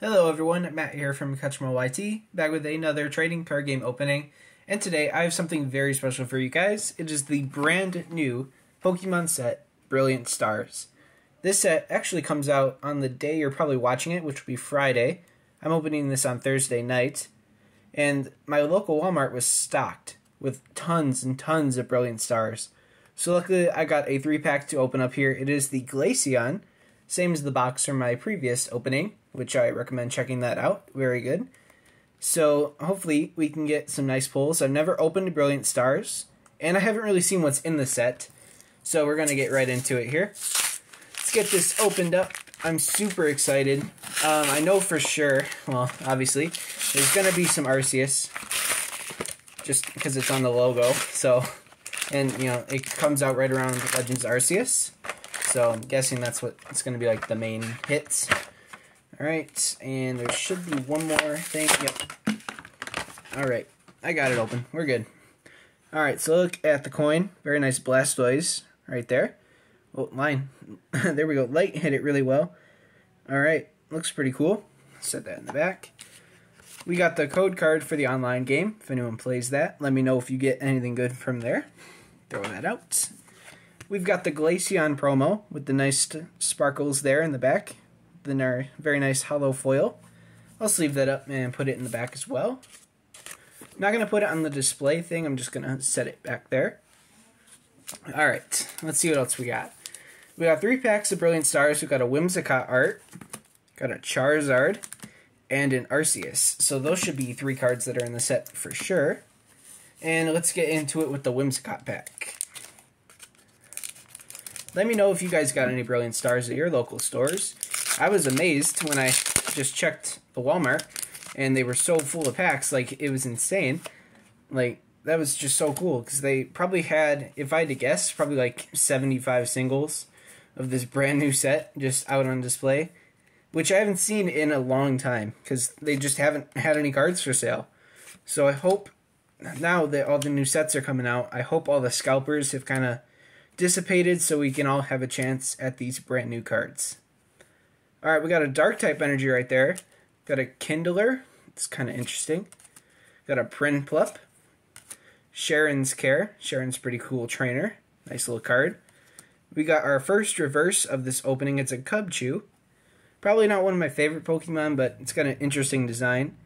Hello everyone, Matt here from CatchEmAll YT, back with another trading card game opening. And today I have something very special for you guys. It is the brand new Pokemon set, Brilliant Stars. This set actually comes out on the day you're probably watching it, which will be Friday. I'm opening this on Thursday night. And my local Walmart was stocked with tons and tons of Brilliant Stars. So luckily I got a 3-pack to open up here. It is the Glaceon, same as the box from my previous opening which I recommend checking that out. Very good. So hopefully we can get some nice pulls. I've never opened Brilliant Stars, and I haven't really seen what's in the set. So we're gonna get right into it here. Let's get this opened up. I'm super excited. Um, I know for sure, well, obviously, there's gonna be some Arceus, just because it's on the logo. So, and you know, it comes out right around Legends Arceus. So I'm guessing that's what it's gonna be like the main hits. Alright, and there should be one more thing. Yep. Alright, I got it open. We're good. Alright, so look at the coin. Very nice Blastoise right there. Oh, line. there we go. Light hit it really well. Alright, looks pretty cool. Set that in the back. We got the code card for the online game. If anyone plays that, let me know if you get anything good from there. Throw that out. We've got the Glaceon promo with the nice sparkles there in the back then our very nice holo foil. I'll sleeve that up and put it in the back as well. Not going to put it on the display thing. I'm just going to set it back there. All right, let's see what else we got. We got three packs of Brilliant Stars. We've got a Whimsicott art, got a Charizard, and an Arceus. So those should be three cards that are in the set for sure. And let's get into it with the Whimsicott pack. Let me know if you guys got any Brilliant Stars at your local stores. I was amazed when I just checked the Walmart and they were so full of packs. Like, it was insane. Like, that was just so cool because they probably had, if I had to guess, probably like 75 singles of this brand new set just out on display, which I haven't seen in a long time because they just haven't had any cards for sale. So I hope now that all the new sets are coming out, I hope all the scalpers have kind of dissipated so we can all have a chance at these brand new cards. All right, we got a dark type energy right there. Got a Kindler. It's kind of interesting. Got a Prinplup. Cheren's Care. Cheren's pretty cool trainer. Nice little card. We got our first reverse of this opening. It's a Cubchoo. Probably not one of my favorite Pokemon, but it's got an interesting design.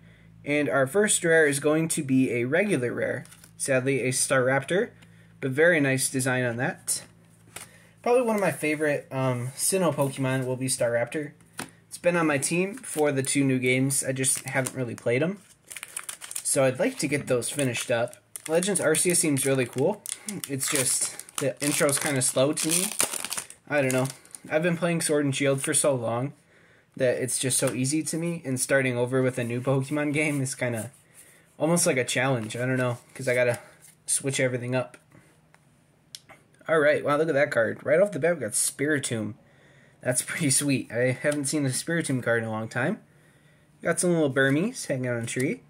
And our first rare is going to be a regular rare. Sadly, a Staraptor, but very nice design on that. Probably one of my favorite um, Sinnoh Pokemon will be Staraptor It's been on my team for the two new games. I just haven't really played them. So I'd like to get those finished up. Legends Arceus seems really cool. It's just, the intro's kind of slow to me. I don't know. I've been playing Sword and Shield for so long that it's just so easy to me, and starting over with a new Pokemon game is kind of almost like a challenge. I don't know, because I gotta switch everything up. Alright, wow, look at that card. Right off the bat, we got Spiritomb. That's pretty sweet. I haven't seen a Spiritomb card in a long time. Got some little Burmese hanging on a tree.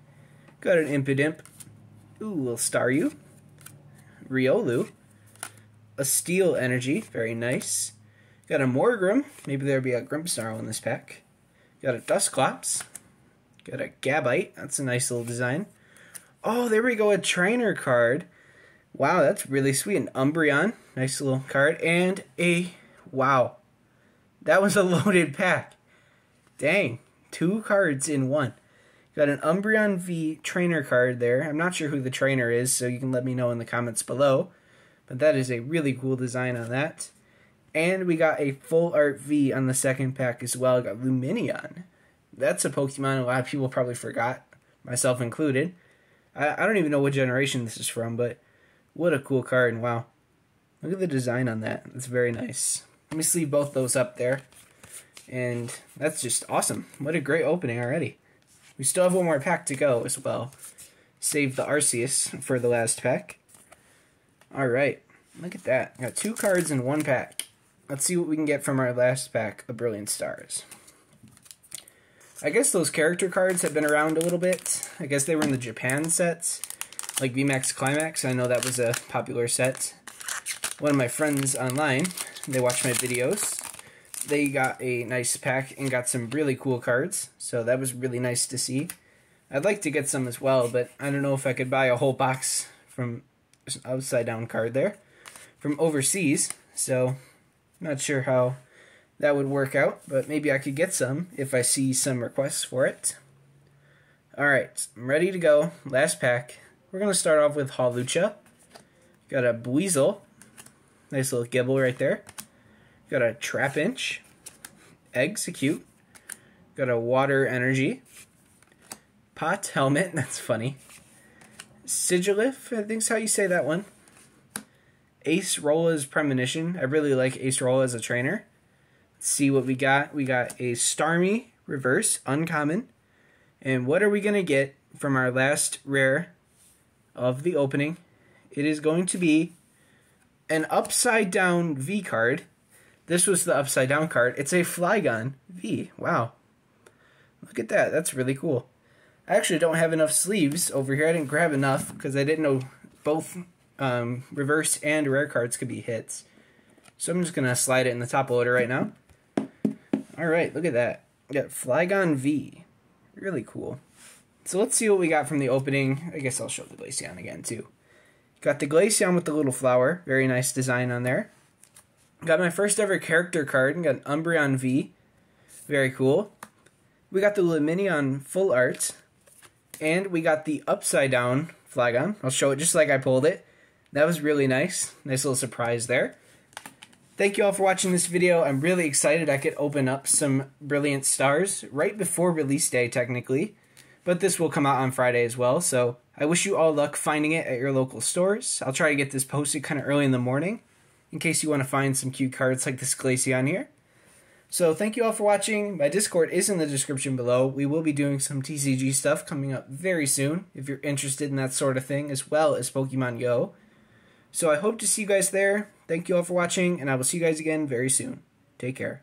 Got an Impidimp. Ooh, a little Staryu. Riolu. A Steel Energy, very nice. Got a Morgrem. Maybe there'll be a Grimmsnarl in this pack. Got a Dusclops. Got a Gabite. That's a nice little design. Oh, there we go, a trainer card. Wow, that's really sweet. An Umbreon. Nice little card. And a, wow, that was a loaded pack. Dang. Two cards in one. Got an Umbreon V trainer card there. I'm not sure who the trainer is, so you can let me know in the comments below. But that is a really cool design on that. And we got a full art V on the second pack as well. Got Lumineon. That's a Pokemon a lot of people probably forgot, myself included. I, I don't even know what generation this is from, but what a cool card. And wow. Look at the design on that. It's very nice. Let me sleeve both those up there. And that's just awesome. What a great opening already. We still have one more pack to go as well. Save the Arceus for the last pack. Alright, look at that. Got two cards in one pack. Let's see what we can get from our last pack of Brilliant Stars. I guess those character cards have been around a little bit. I guess they were in the Japan sets, like VMAX Climax. I know that was a popular set. One of my friends online they watch my videos. they got a nice pack and got some really cool cards. So that was really nice to see. I'd like to get some as well, but I don't know if I could buy a whole box from upside down card there from overseas. So not sure how that would work out, but maybe I could get some if I see some requests for it. Alright, I'm ready to go. Last pack. We're going to start off with Hawlucha. Got a Buizel. Nice little Gible right there. Got a Trapinch. Exeggcute. Got a Water Energy. Pot Helmet. That's funny. Sigilyph, I think's how you say that one. Acerola Premonition. I really like Acerola as a trainer. Let's see what we got. We got a Starmie Reverse, Uncommon. And what are we going to get from our last rare of the opening? It is going to be an upside down V card. This was the upside down card. It's a Flygon V. Wow. Look at that. That's really cool. I actually don't have enough sleeves over here. I didn't grab enough because I didn't know both um, reverse and rare cards could be hits. So I'm just going to slide it in the top loader right now. All right, look at that. We got Flygon V. Really cool. So let's see what we got from the opening. I guess I'll show the Glaceon again too. Got the Glaceon with the little flower. Very nice design on there. Got my first ever character card. And got an Umbreon V. Very cool. We got the Lumineon full art. And we got the upside down Flygon. I'll show it just like I pulled it. That was really nice. Nice little surprise there. Thank you all for watching this video. I'm really excited I could open up some Brilliant Stars right before release day, technically. But this will come out on Friday as well, so I wish you all luck finding it at your local stores. I'll try to get this posted kind of early in the morning, in case you want to find some cute cards like this Glaceon here. So thank you all for watching. My Discord is in the description below. We will be doing some TCG stuff coming up very soon, if you're interested in that sort of thing, as well as Pokemon Go. So I hope to see you guys there. Thank you all for watching, and I will see you guys again very soon. Take care.